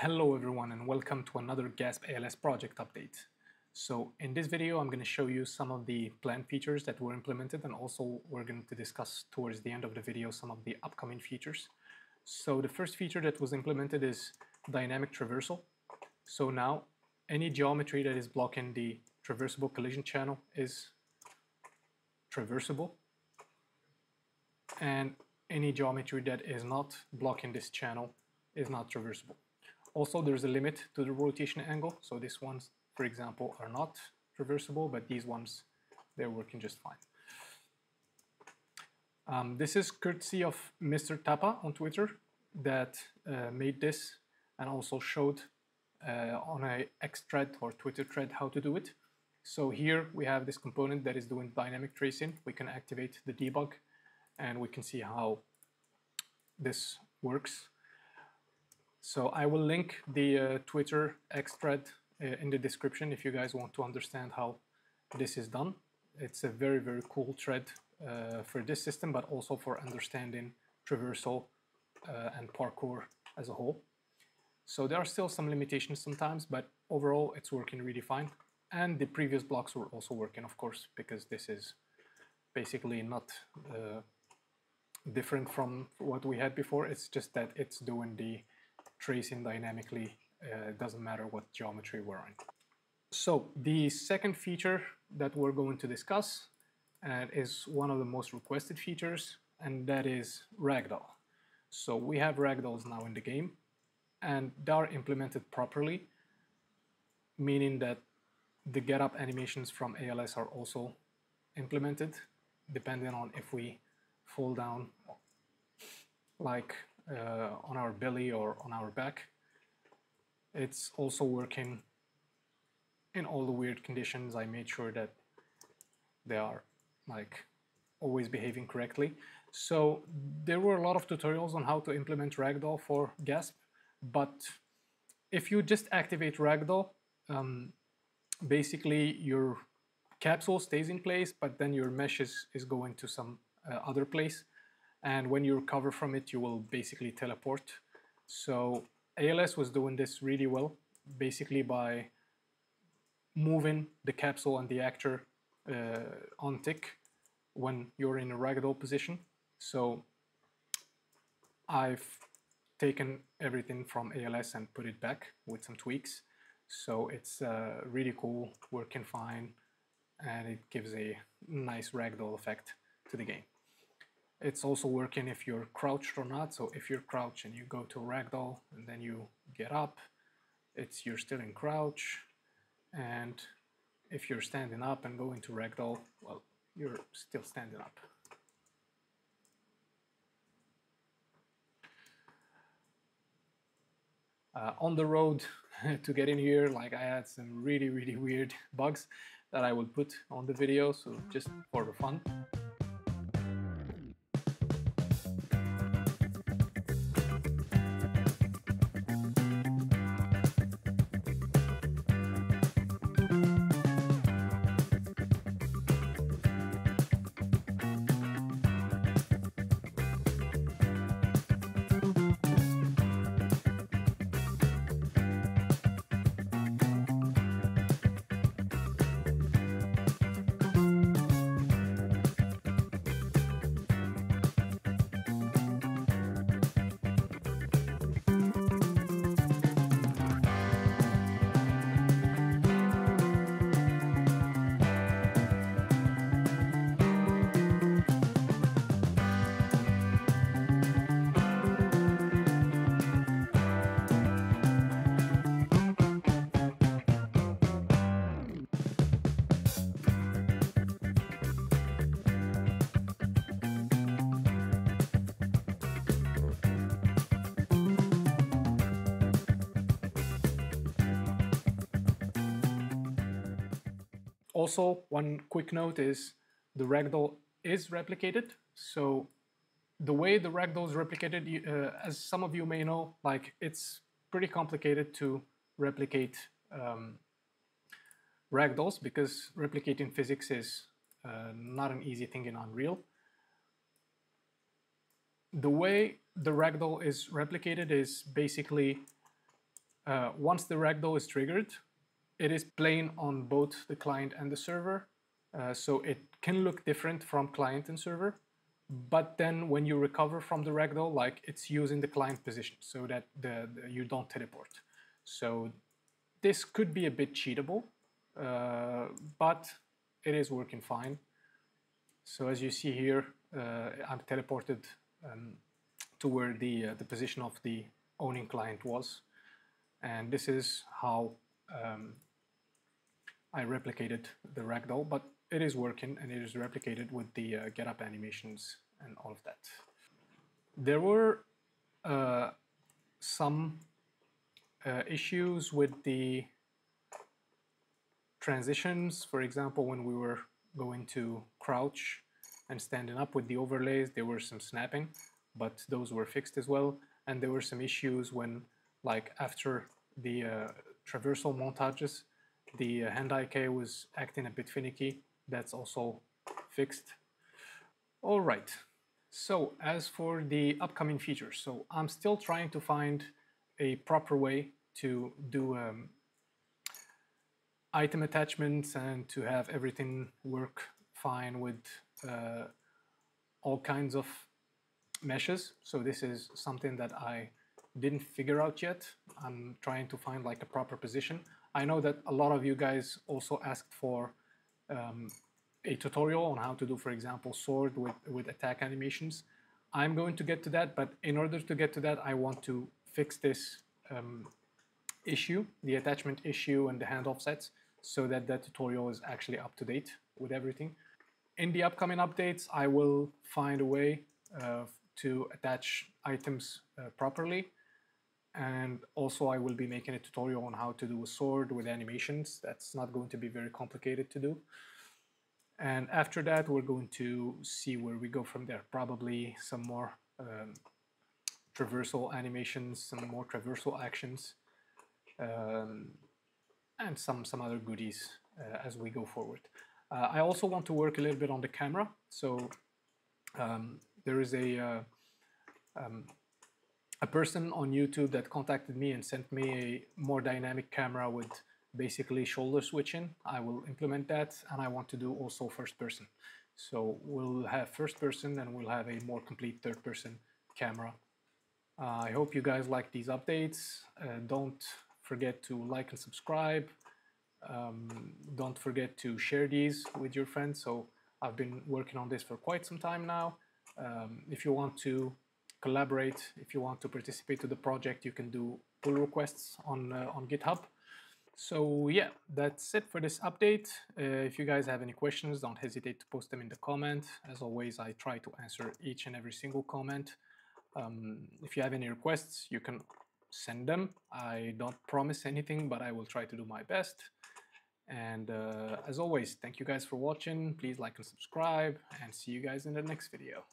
Hello everyone and welcome to another GASP ALS project update. So in this video I'm going to show you some of the planned features that were implemented and also we're going to discuss towards the end of the video some of the upcoming features. So the first feature that was implemented is dynamic traversal. So now any geometry that is blocking the traversable collision channel is traversable and any geometry that is not blocking this channel is not traversable. Also, there's a limit to the rotation angle. So these ones, for example, are not traversable, but these ones, they're working just fine. Um, this is courtesy of Mr. Tapa on Twitter that uh, made this and also showed uh, on a X thread or Twitter thread how to do it. So here we have this component that is doing dynamic tracing. We can activate the debug and we can see how this works. So I will link the uh, Twitter X thread uh, in the description if you guys want to understand how this is done. It's a very, very cool thread uh, for this system, but also for understanding traversal uh, and parkour as a whole. So there are still some limitations sometimes, but overall it's working really fine. And the previous blocks were also working, of course, because this is basically not uh, different from what we had before. It's just that it's doing the tracing dynamically. Uh, it doesn't matter what geometry we're in. So the second feature that we're going to discuss uh, is one of the most requested features, and that is ragdoll. So we have ragdolls now in the game, and they are implemented properly, meaning that the get up animations from ALS are also implemented, depending on if we fall down like uh, on our belly or on our back. It's also working in all the weird conditions. I made sure that they are like always behaving correctly. So there were a lot of tutorials on how to implement Ragdoll for GASP, but if you just activate Ragdoll, um, basically your capsule stays in place, but then your mesh is, is going to some uh, other place. And when you recover from it, you will basically teleport. So ALS was doing this really well, basically by moving the capsule and the actor uh, on tick when you're in a ragdoll position. So I've taken everything from ALS and put it back with some tweaks. So it's uh, really cool, working fine, and it gives a nice ragdoll effect to the game. It's also working if you're crouched or not. So if you're crouched and you go to ragdoll and then you get up, it's you're still in crouch. And if you're standing up and going to ragdoll, well, you're still standing up. Uh, on the road to get in here, like I had some really, really weird bugs that I will put on the video, so just for the fun. Also, one quick note is the ragdoll is replicated. So the way the ragdoll is replicated, uh, as some of you may know, like it's pretty complicated to replicate um, ragdolls because replicating physics is uh, not an easy thing in Unreal. The way the ragdoll is replicated is basically uh, once the ragdoll is triggered, it is plain on both the client and the server. Uh, so it can look different from client and server. But then when you recover from the ragdoll, like it's using the client position so that the, the you don't teleport. So this could be a bit cheatable, uh, but it is working fine. So as you see here, uh, I'm teleported um, to where the, uh, the position of the owning client was. And this is how um, I replicated the ragdoll, but it is working and it is replicated with the uh, get up animations and all of that. There were uh, some uh, issues with the transitions. For example, when we were going to crouch and standing up with the overlays, there were some snapping, but those were fixed as well. And there were some issues when, like after the uh, traversal montages, the uh, hand IK was acting a bit finicky. That's also fixed. All right. So as for the upcoming features, so I'm still trying to find a proper way to do um, item attachments and to have everything work fine with uh, all kinds of meshes. So this is something that I didn't figure out yet. I'm trying to find like a proper position. I know that a lot of you guys also asked for um, a tutorial on how to do, for example, sword with, with attack animations. I'm going to get to that, but in order to get to that, I want to fix this um, issue, the attachment issue and the hand offsets, so that that tutorial is actually up to date with everything. In the upcoming updates, I will find a way uh, to attach items uh, properly. And also I will be making a tutorial on how to do a sword with animations. That's not going to be very complicated to do. And after that, we're going to see where we go from there. Probably some more um, traversal animations, some more traversal actions, um, and some, some other goodies uh, as we go forward. Uh, I also want to work a little bit on the camera. So um, there is a, uh, um, a person on YouTube that contacted me and sent me a more dynamic camera with basically shoulder switching. I will implement that and I want to do also first person. So we'll have first person and we'll have a more complete third person camera. Uh, I hope you guys like these updates. Uh, don't forget to like and subscribe. Um, don't forget to share these with your friends. So I've been working on this for quite some time now. Um, if you want to collaborate, if you want to participate to the project, you can do pull requests on, uh, on GitHub. So yeah, that's it for this update. Uh, if you guys have any questions, don't hesitate to post them in the comment. As always, I try to answer each and every single comment. Um, if you have any requests, you can send them. I don't promise anything, but I will try to do my best. And uh, as always, thank you guys for watching. Please like and subscribe and see you guys in the next video.